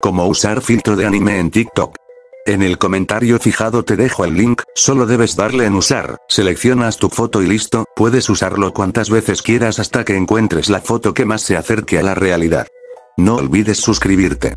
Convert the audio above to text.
Como usar filtro de anime en TikTok. En el comentario fijado te dejo el link, solo debes darle en usar, seleccionas tu foto y listo, puedes usarlo cuantas veces quieras hasta que encuentres la foto que más se acerque a la realidad. No olvides suscribirte.